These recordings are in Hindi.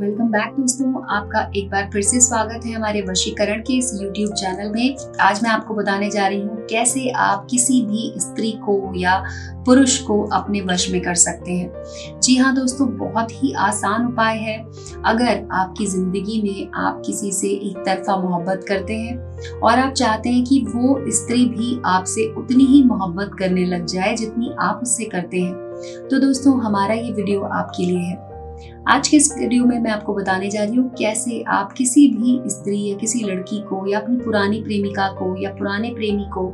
वेलकम बैक दोस्तों, आपका एक बार फिर से स्वागत है हमारे वशीकरण के इस YouTube चैनल में। आज मैं आपको बताने जा रही हूँ कैसे आप किसी भी स्त्री को या पुरुष को अपने वश में कर सकते हैं। जी हाँ दोस्तों, बहुत ही आसान उपाय है। अगर आपकी ज़िंदगी में आप किसी से एक तरफा मोहब्बत करते हैं और आप चाहते हैं कि वो स्त्री भी आपसे उतनी ही मोहब्बत करने लग जाए जितनी आप उससे करते हैं तो दोस्तों, हमारा ये वीडियो आपके लिए है। आज के इस वीडियो में मैं आपको बताने जा रही हूँ कैसे आप किसी भी स्त्री या किसी लड़की को या अपनी पुरानी प्रेमिका को या पुराने प्रेमी को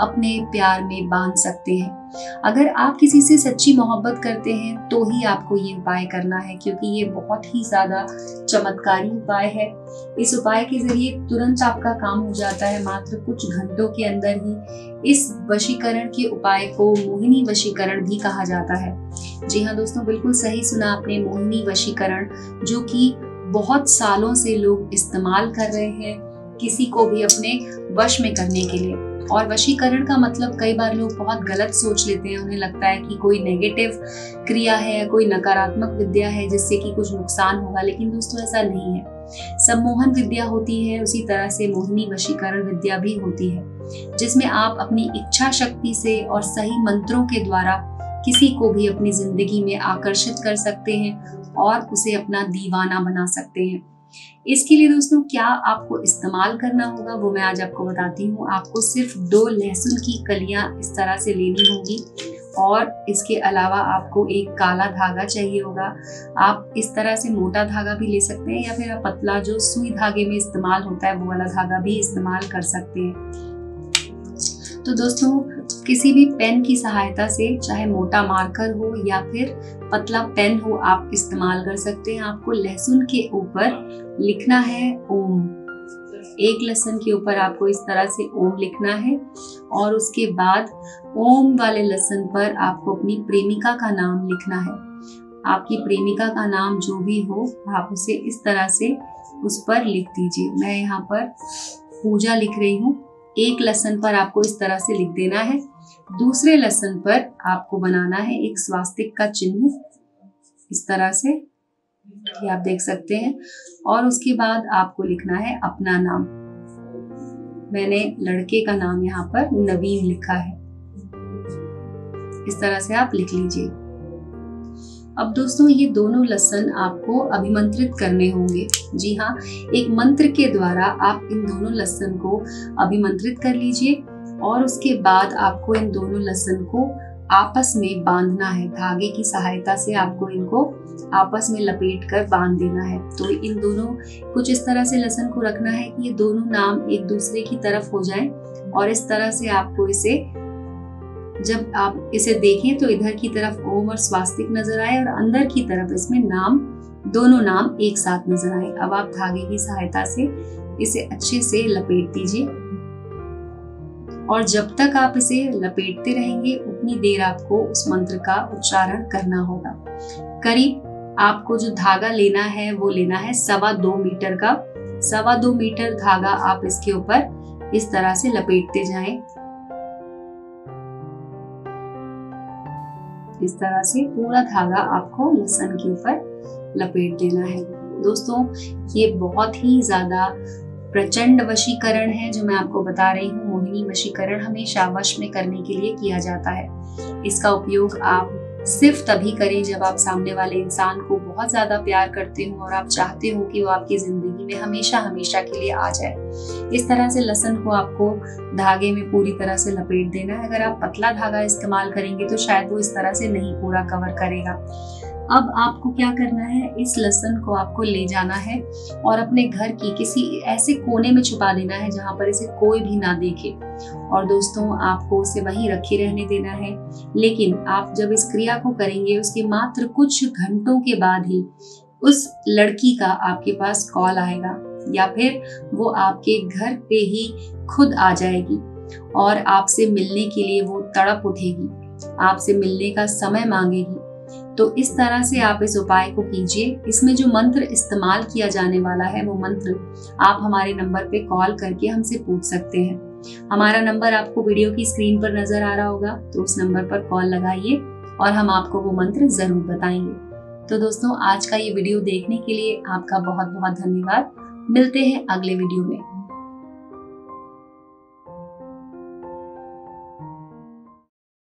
अपने प्यार में बाँध सकते हैं। अगर आप किसी से सच्ची मोहब्बत करते हैं तो ही आपको ये उपाय करना है, क्योंकि ये बहुत ही ज़्यादा चमत्कारी उपाय है। इस उपाय के ज़रिए तुरंत आपका काम हो जाता है, मात्र कुछ घंटों के अंदर ही इस वशीकरण के उपाय को मोहिनी वशीकरण भी कहा जाता है। जी हाँ दोस्तों, बिल्कुल सही सुना आपने मोहिनी वशीकरण, जो कि बहुत सालों से लोग इस्तेमाल कर रहे हैं किसी को भी अपने वश में करने के लिए। और वशीकरण का मतलब कई बार लोग बहुत गलत सोच लेते हैं। उन्हें लगता है कि कोई नेगेटिव क्रिया है कोई नकारात्मक विद्या है जिससे कि कुछ नुकसान होगा, लेकिन दोस्तों ऐसा नहीं है। सम्मोहन विद्या होती है, उसी तरह से मोहिनी वशीकरण विद्या भी होती है, जिसमें आप अपनी इच्छा शक्ति से और सही मंत्रों के द्वारा किसी को भी अपनी ज़िंदगी में आकर्षित कर सकते हैं और उसे अपना दीवाना बना सकते हैं। इसके लिए दोस्तों, क्या आपको इस्तेमाल करना होगा वो मैं आज आपको बताती हूँ। आपको सिर्फ़ दो लहसुन की कलियाँ इस तरह से लेनी होगी और इसके अलावा आपको एक काला धागा चाहिए होगा। आप इस तरह से मोटा धागा भी ले सकते हैं या फिर आप पतला जो सुई धागे में इस्तेमाल होता है वो वाला धागा भी इस्तेमाल कर सकते हैं। तो दोस्तों किसी भी पेन की सहायता से, चाहे मोटा मार्कर हो या फिर पतला पेन हो, आप इस्तेमाल कर सकते हैं। आपको लहसुन के ऊपर लिखना है ओम। एक लहसुन के ऊपर आपको इस तरह से ओम लिखना है और उसके बाद ओम वाले लहसुन पर आपको अपनी प्रेमिका का नाम लिखना है। आपकी प्रेमिका का नाम जो भी हो, आप उसे इस तरह से उस पर लिख दीजिए। मैं यहाँ पर पूजा लिख रही हूँ। एक लसन पर आपको इस तरह से लिख देना है। दूसरे लसन पर आपको बनाना है एक स्वास्तिक का चिन्ह। इस तरह से ये आप देख सकते हैं। और उसके बाद आपको लिखना है अपना नाम। मैंने लड़के का नाम यहाँ पर नवीन लिखा है। इस तरह से आप लिख लीजिए। अब दोस्तों, ये दोनों लसन आपको अभिमंत्रित करने होंगे। जी हाँ एक मंत्र के द्वारा आप इन दोनों लसन को अभिमंत्रित कर लीजिए और उसके बाद आपको इन दोनों लसन को आपस में बांधना है। धागे की सहायता से आपको इनको आपस में लपेट कर बाँध देना है। तो इन दोनों, कुछ इस तरह से लसन को रखना है कि ये दोनों नाम एक दूसरे की तरफ़ हो जाएँ और इस तरह से आपको इसे जब आप इसे देखें तो इधर की तरफ़ ओम और स्वास्तिक नज़र आए और अंदर की तरफ़ इसमें नाम, दोनों नाम एक साथ नज़र आए। अब आप धागे की सहायता से इसे अच्छे से लपेट दीजिए। और जब तक आप इसे लपेटते रहेंगे, उतनी देर आपको उस मंत्र का उच्चारण करना होगा। करीब आपको जो धागा लेना है, वो लेना है सवा दो मीटर का। सवा दो मीटर धागा आप इसके ऊपर इस तरह से लपेटते जाएँ। इस तरह से पूरा धागा आपको लहसन के ऊपर लपेट देना है। दोस्तों, ये बहुत ही ज़्यादा प्रचंड वशीकरण है जो मैं आपको बता रही हूँ। मोहिनी वशीकरण हमेशा वश में करने के लिए किया जाता है। इसका उपयोग आप सिर्फ़ तभी करें जब आप सामने वाले इंसान को बहुत ज़्यादा प्यार करते हो और आप चाहते हो कि वो आपकी ज़िंदगी में हमेशा हमेशा के लिए आ जाए। इस तरह से लसन को आपको धागे में पूरी तरह से लपेट देना है। अगर आप पतला धागा इस्तेमाल करेंगे तो शायद वो इस तरह से नहीं पूरा कवर करेगा। अब आपको क्या करना है? इस लसन को आपको ले जाना है और अपने घर की किसी ऐसे कोने में छुपा देना है जहाँ पर इसे कोई भी ना देखे। और दोस्तों, आपको उसे वहीं रखे रहने देना है। लेकिन आप जब इस क्रिया को करेंगे, उसके मात्र कुछ घंटों के बाद ही उस लड़की का आपके पास कॉल आएगा या फिर वो आपके घर पे ही खुद आ जाएगी और आपसे मिलने के लिए वो तड़प उठेगी। आपसे मिलने का समय मांगेगी। तो इस तरह से आप इस उपाय को कीजिए। इसमें जो मंत्र इस्तेमाल किया जाने वाला है, वो मंत्र आप हमारे नंबर पे कॉल करके हमसे पूछ सकते हैं। हमारा नंबर आपको वीडियो की स्क्रीन पर नज़र आ रहा होगा तो उस नंबर पर कॉल लगाइए और हम आपको वो मंत्र ज़रूर बताएँगे। तो दोस्तों, आज का ये वीडियो देखने के लिए आपका बहुत बहुत धन्यवाद। मिलते हैं अगले वीडियो में।